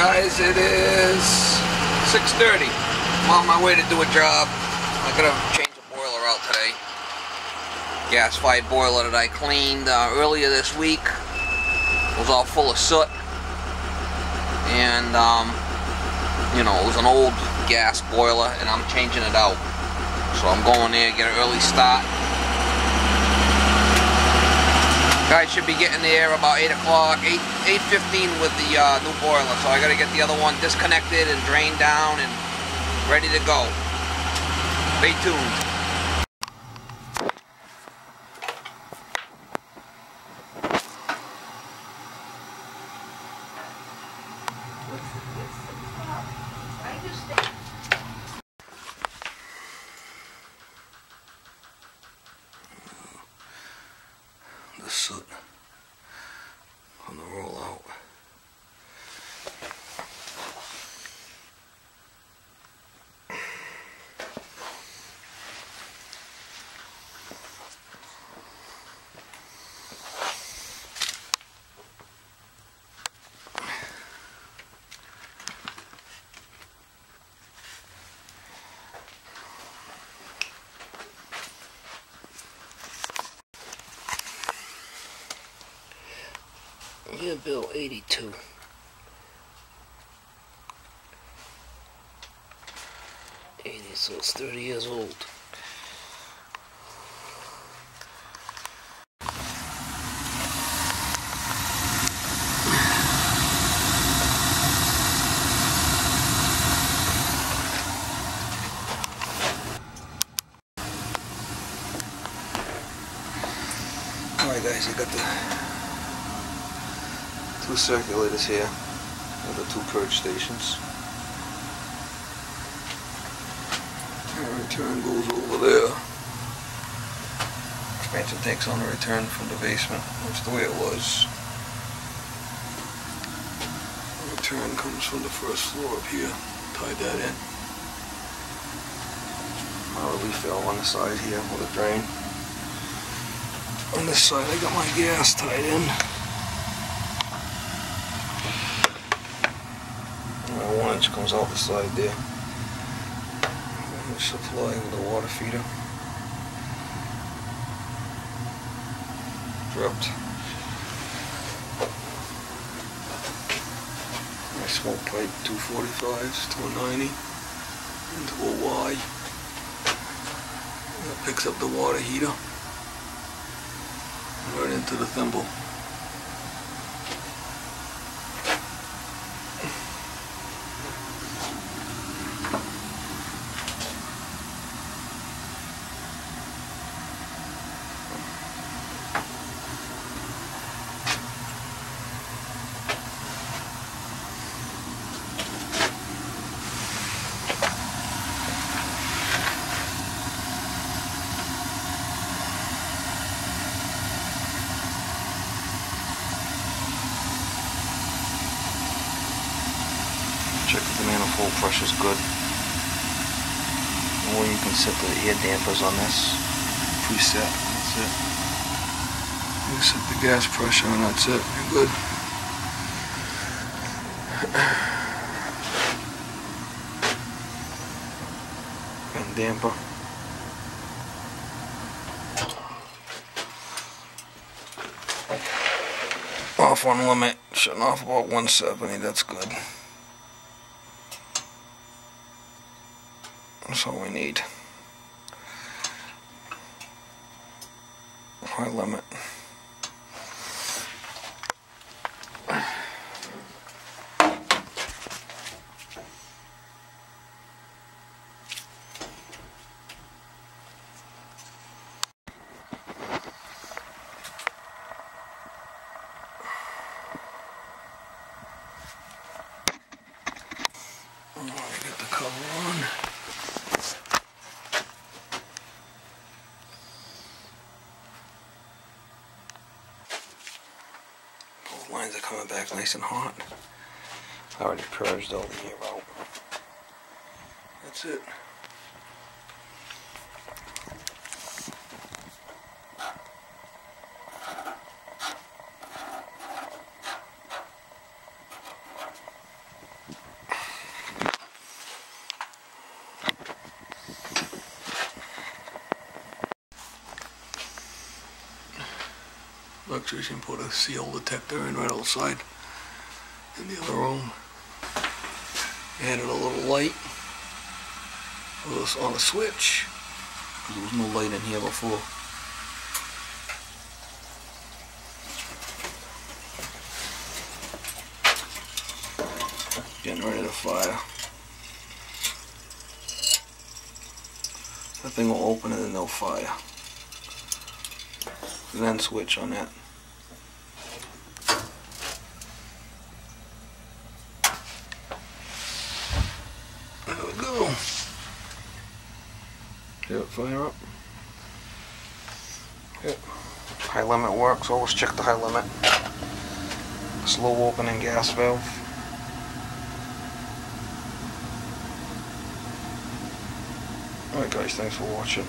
guys, it is 6.30. I'm on my way to do a job. I'm going to change the boiler out today. Gas-fired boiler that I cleaned uh, earlier this week. It was all full of soot. And, um, you know, it was an old gas boiler and I'm changing it out. So I'm going there, get an early start. Guys should be getting there about 8 o'clock, 8, 8.15 with the uh, new boiler. So I gotta get the other one disconnected and drained down and ready to go. Stay tuned. The soot Yeah, Bill, 82. Eighty, so it's thirty years old. Alright guys, I got the two circulators here the two purge stations. And return goes over there. Expansion tank's on the return from the basement. That's the way it was. The return comes from the first floor up here. Tied that in. My refill on the side here with a drain. On this side I got my gas tied in. Uh, one inch comes out the side there. Supply with the water feeder. Dropped. My smoke pipe 245s to a 90 into a Y. That picks up the water heater right into the thimble. Check manifold pressure's good. Or you can set the air dampers on this. Preset, that's it. You set the gas pressure and that's it, you're good. And damper. Off on limit, shutting off about 170, that's good. That's all we need. High limit. Oh, get the cover on. Both lines are coming back nice and hot. I already purged all the air out. That's it. Electrician put a CO detector in right outside in the other room. Added a little light was on a switch. There was no light in here before. Generator fire. That thing will open and then they'll fire. Then switch on that. It fire up? Yep. High limit works. Always check the high limit. Slow opening gas valve. Alright guys, thanks for watching.